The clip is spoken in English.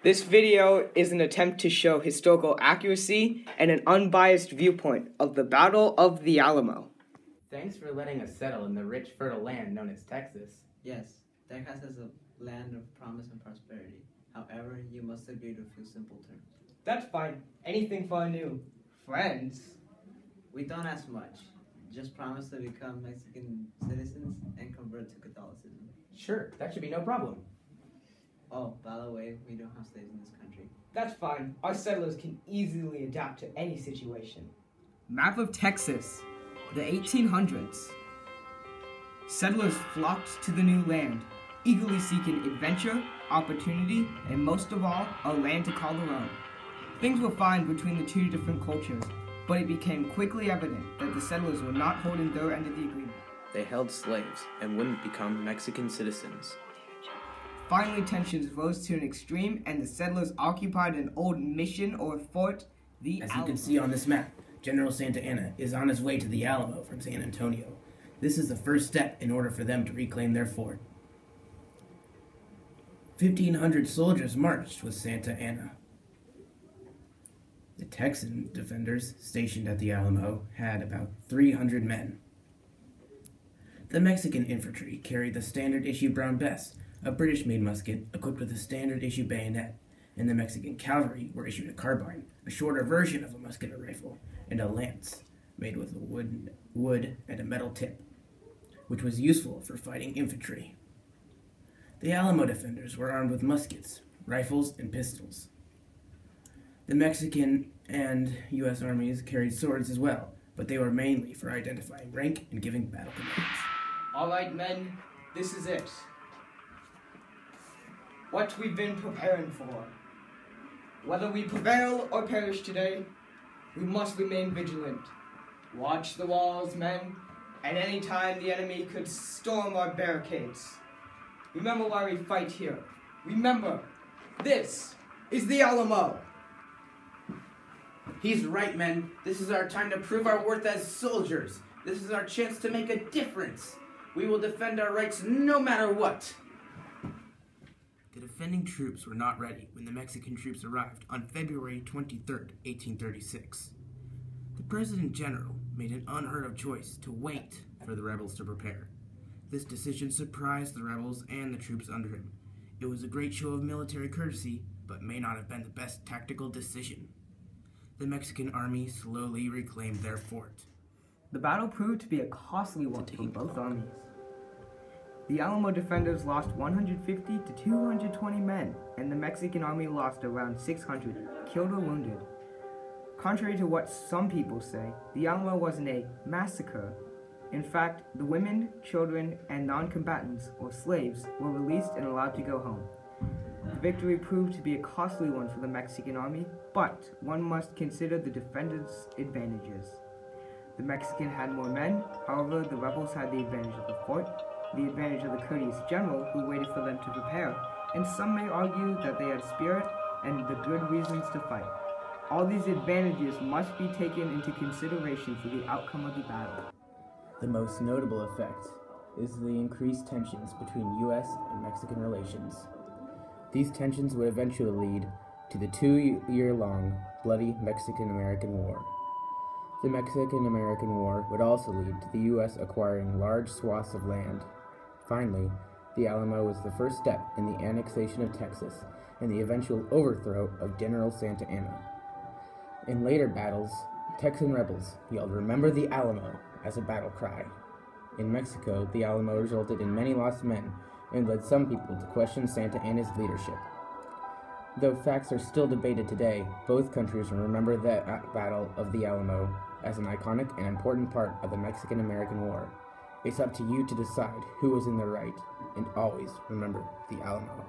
This video is an attempt to show historical accuracy and an unbiased viewpoint of the Battle of the Alamo. Thanks for letting us settle in the rich, fertile land known as Texas. Yes, Texas is a land of promise and prosperity. However, you must agree to a few simple terms. That's fine. Anything for our new friends. We don't ask much. Just promise to become Mexican citizens and convert to Catholicism. Sure, that should be no problem. Oh, by the way, we don't have slaves in this country. That's fine. Our settlers can easily adapt to any situation. Map of Texas, the 1800s. Settlers flocked to the new land, eagerly seeking adventure, opportunity, and most of all, a land to call their own. Things were fine between the two different cultures, but it became quickly evident that the settlers were not holding their end of the agreement. They held slaves and wouldn't become Mexican citizens. Finally, tensions rose to an extreme, and the settlers occupied an old mission or fort, the As you can see on this map, General Santa Anna is on his way to the Alamo from San Antonio. This is the first step in order for them to reclaim their fort. 1,500 soldiers marched with Santa Anna. The Texan defenders stationed at the Alamo had about 300 men. The Mexican infantry carried the standard issue Brown Bess, a British made musket equipped with a standard issue bayonet, and the Mexican cavalry were issued a carbine, a shorter version of a musket or rifle, and a lance made with a wood, wood and a metal tip, which was useful for fighting infantry. The Alamo defenders were armed with muskets, rifles, and pistols. The Mexican and U.S. armies carried swords as well, but they were mainly for identifying rank and giving battle commands. All right, men, this is it. What we've been preparing for. Whether we prevail or perish today, we must remain vigilant. Watch the walls, men. At any time, the enemy could storm our barricades. Remember why we fight here. Remember, this is the Alamo. He's right, men. This is our time to prove our worth as soldiers. This is our chance to make a difference. We will defend our rights no matter what. The defending troops were not ready when the Mexican troops arrived on February 23, 1836. The President General made an unheard of choice to wait for the rebels to prepare. This decision surprised the rebels and the troops under him. It was a great show of military courtesy, but may not have been the best tactical decision. The Mexican army slowly reclaimed their fort. The battle proved to be a costly one for both armies. The Alamo defenders lost 150 to 220 men, and the Mexican army lost around 600, killed or wounded. Contrary to what some people say, the Alamo wasn't a massacre. In fact, the women, children, and non combatants, or slaves, were released and allowed to go home. The victory proved to be a costly one for the Mexican army, but one must consider the defenders' advantages. The Mexican had more men, however, the rebels had the advantage of the fort, the advantage of the courteous general who waited for them to prepare, and some may argue that they had spirit and the good reasons to fight. All these advantages must be taken into consideration for the outcome of the battle. The most notable effect is the increased tensions between U.S. and Mexican relations. These tensions would eventually lead to the two year long bloody Mexican American War. The Mexican American War would also lead to the U.S. acquiring large swaths of land. Finally, the Alamo was the first step in the annexation of Texas and the eventual overthrow of General Santa Anna. In later battles, Texan rebels yelled, Remember the Alamo, as a battle cry. In Mexico, the Alamo resulted in many lost men and led some people to question Santa Anna's leadership. Though facts are still debated today, both countries remember the Battle of the Alamo as an iconic and important part of the Mexican American War. It's up to you to decide who is in the right, and always remember the Alamo.